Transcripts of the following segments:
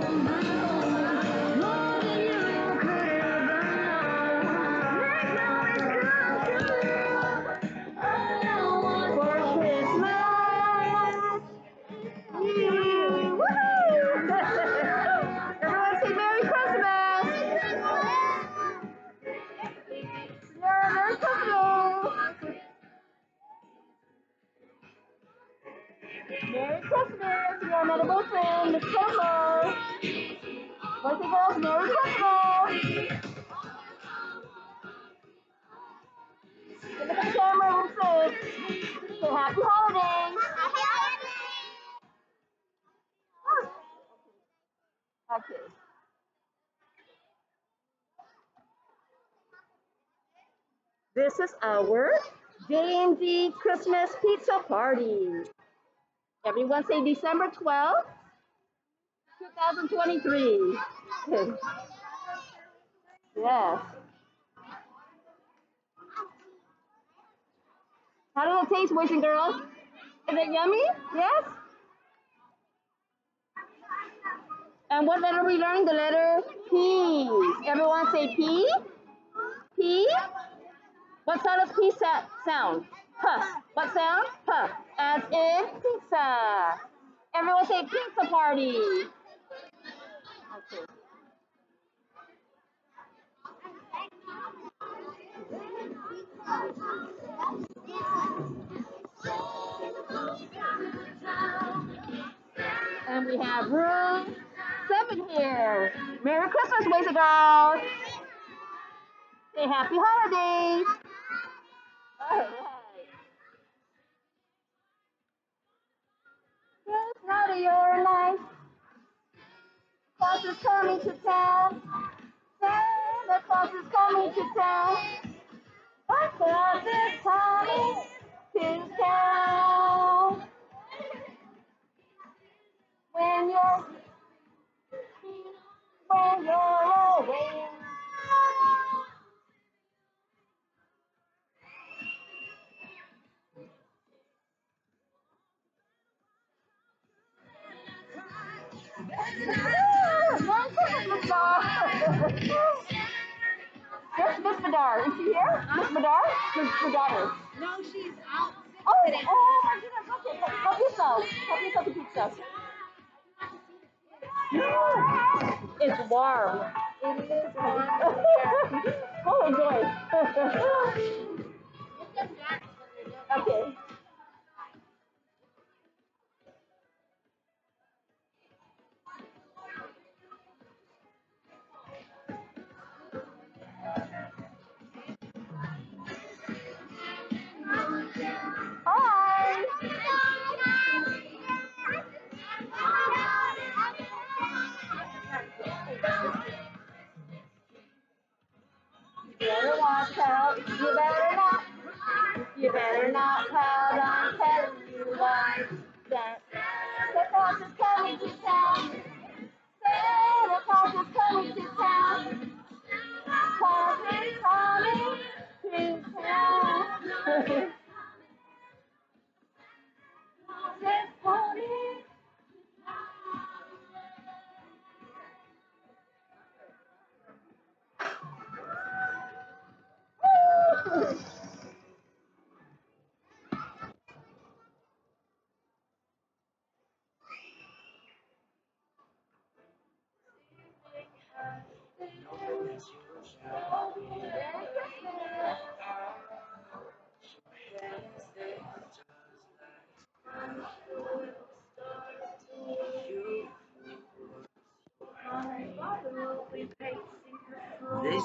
Oh, my God. This is our J&G Christmas Pizza Party. Everyone say December 12th, 2023. yes. How does it taste, boys and girls? Is it yummy? Yes? And what letter we learned? The letter P. Everyone say P. P. What sound does P sound? Huh. What sound? Huh. As in pizza. Everyone say pizza party. Okay. We have room seven here. Merry Christmas, boys and girls. Say happy holidays. All right. Yes, now your life. Claus is coming to town. Santa Claus is coming to town. Claus is coming to town. When you're when you're away. Where's Miss Madar? Is she here? Miss Madar? Miss Madar. No, she's out. Oh, oh my goodness. Okay, help yourself. Help yourself to pizza. It's warm. It is warm. oh, enjoy. okay.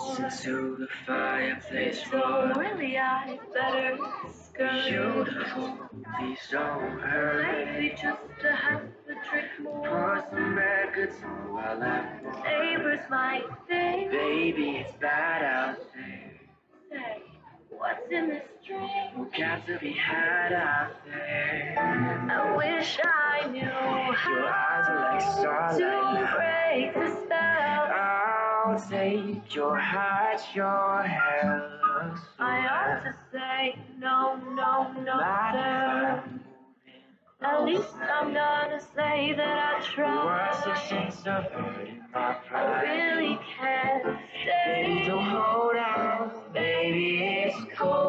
Listen to the fireplace roar. really, I better skirt. Beautiful, please don't hurry. Maybe just a half a drink more. Pour some records while I Neighbors might think, Baby, it's bad out there. say, what's in this drink? No cats to be had out there. I wish I knew Your how eyes are like starlight to break the spell. I'll take your heart, your hair I ought to say no, no, no, sir. At least I'm gonna say that I tried. Was a sense of hurting my I really can't Baby, stay. don't hold out. Baby, it's cold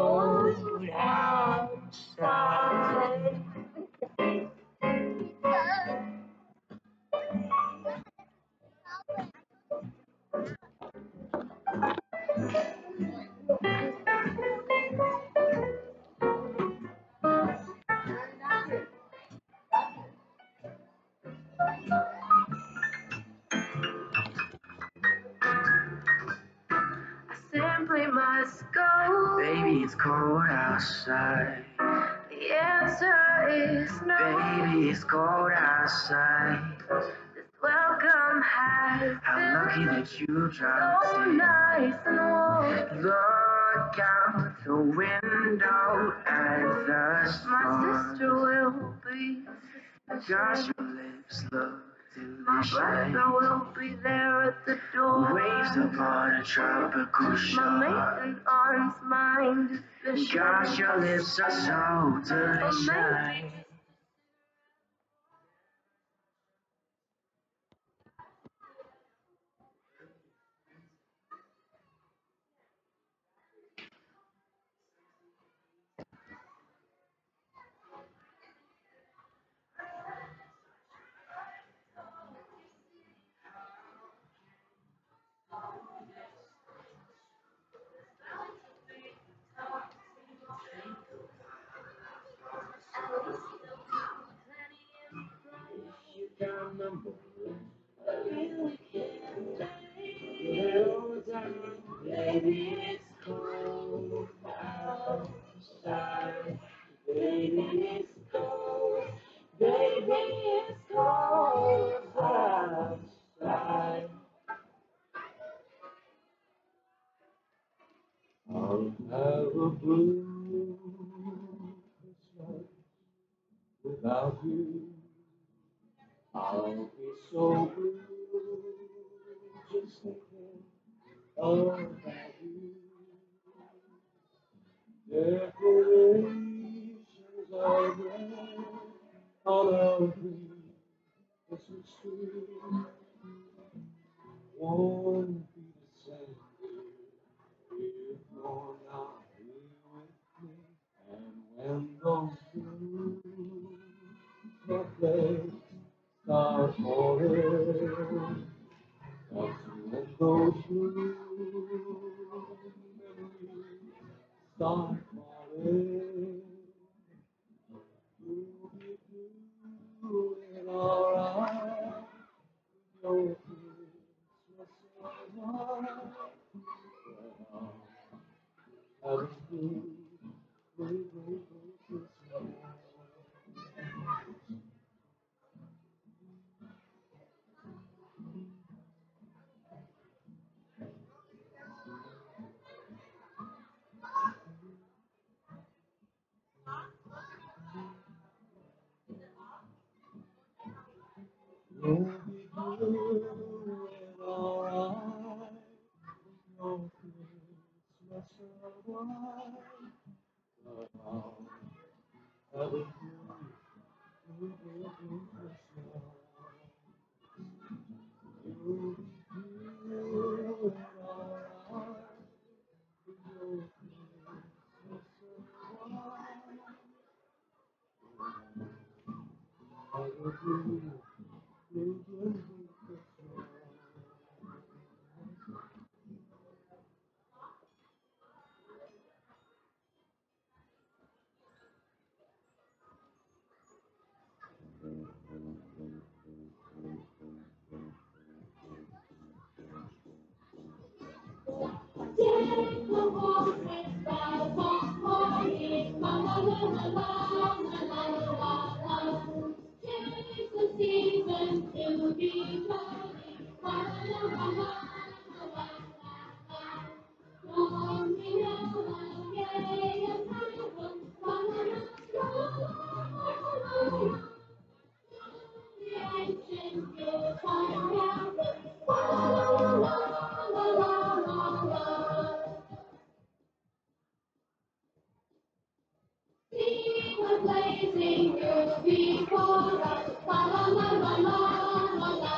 simply must go. Baby, it's cold outside. The answer is no. Baby, it's cold outside. This welcome has How lucky been that you dropped so in. nice and warm. Look out the window at the My sister will be Gosh, your lips look My brother will be there at the door. Waves upon a tropical shore. My maiden is vicious. Gosh, your lips are so delicious. Baby, it's cold on our green Christmas tree. Won't be the same if you're not here with me. And when those blue snowflakes start falling, Have a blue, blue, Bye. blazing good before us. La la la la la la la.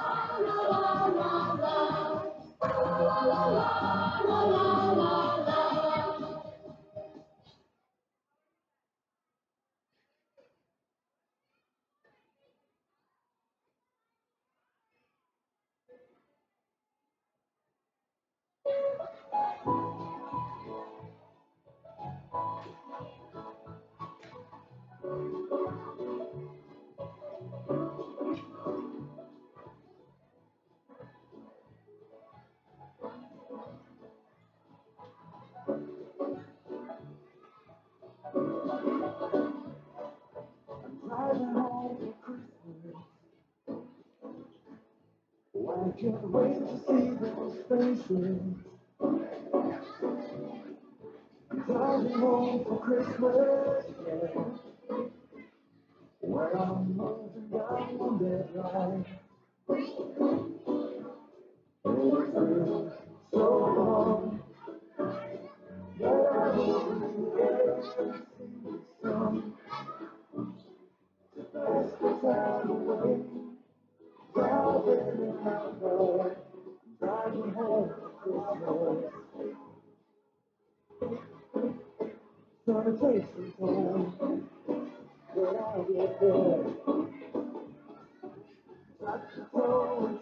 Can't wait to see those faces. Driving home for Christmas, yeah. Well, I'm moving down that line.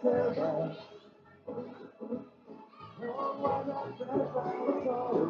forever. No one else ever.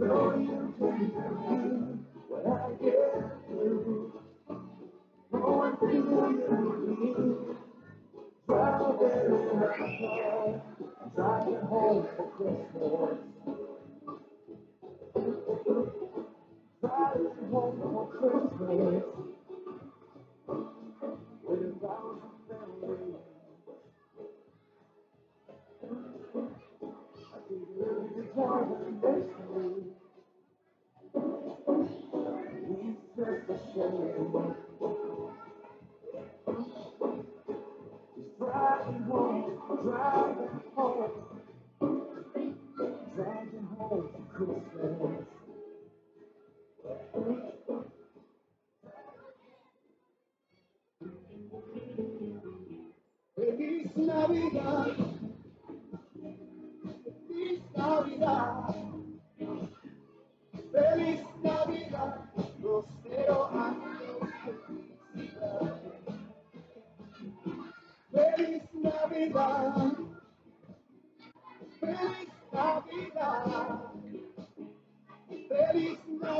know you think of me when I get through. Going through you Traveling in a car, driving home for Christmas. Driving home for Christmas. Driving home, driving home.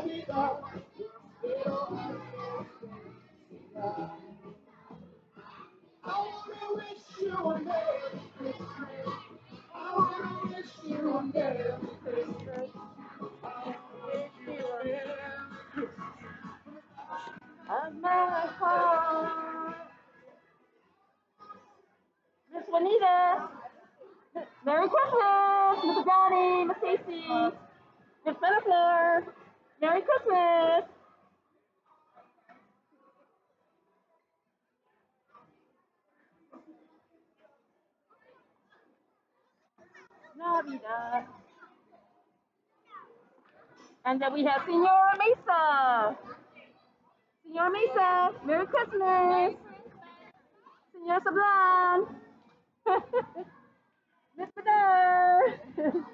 Navidad. Prospero Navidad. And then we have Senora Mesa. Senora Mesa, Merry Christmas. Senora Sablan. Miss Badar.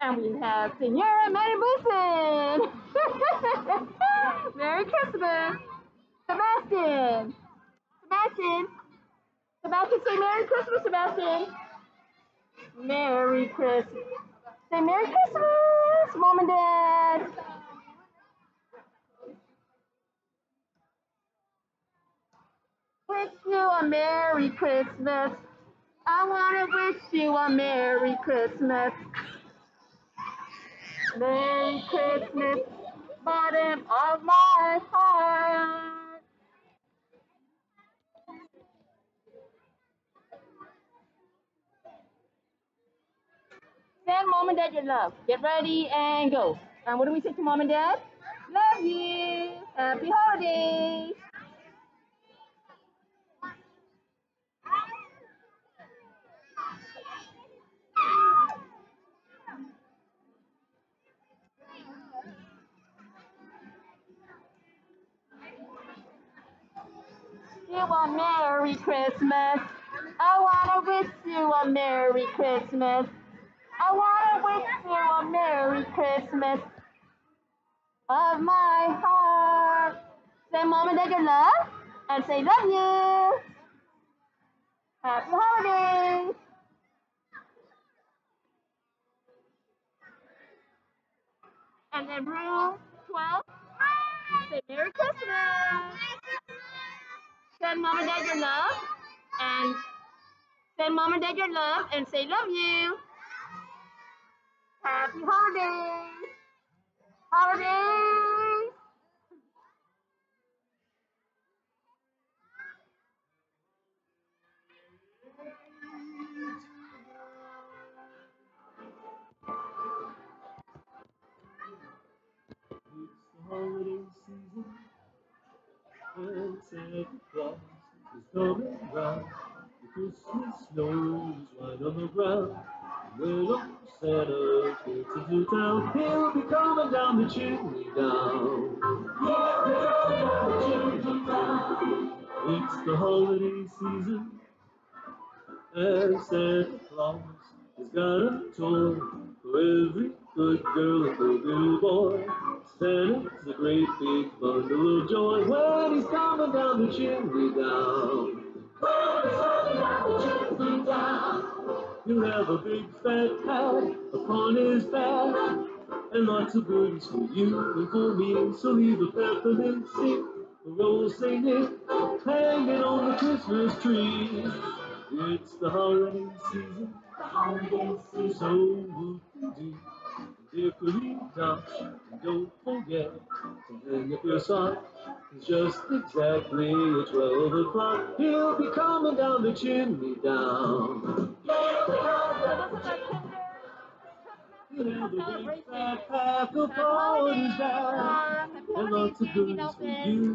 and we have Senora Mary Wilson. Merry Christmas. Sebastian. Sebastian. Sebastian, say Merry Christmas, Sebastian. Merry Christmas. Say Merry Christmas, Mom and Dad. Wish you a Merry Christmas. I want to wish you a Merry Christmas. Merry Christmas, bottom of my heart. Send mom and dad your love. Get ready and go. And what do we say to mom and dad? Love you. Happy holidays. you a Merry Christmas. I wanna wish you a Merry Christmas. I wanna wish you a Merry Christmas of my heart. Say mom and dad your love and say love you. Happy holidays. And then room 12, say Merry Christmas. Send mom and dad your love and send mom and dad your love and say love you. Happy holidays. Holidays. It's the holiday season, and Santa Claus is coming round. The Christmas snow is right on the ground. Old Santa into town, he'll be coming down the chimney down. It's the holiday season, and Santa Claus has got a toy for every good girl and good little boy. Santa's a great big bundle of joy when he's coming down the chimney down. when he's coming down the chimney down. He'll have a big fat hat upon his back and lots of goodies for you and for me. So leave a peppermint stick, a roll singing, hanging on the Christmas tree. It's the holiday season, so whoop-de-doo. Dear down, and don't forget to hang up your sock. Just exactly at 12 o'clock. He'll be coming down the chimney down. A big fat pack of parties back and lots of goodies for you.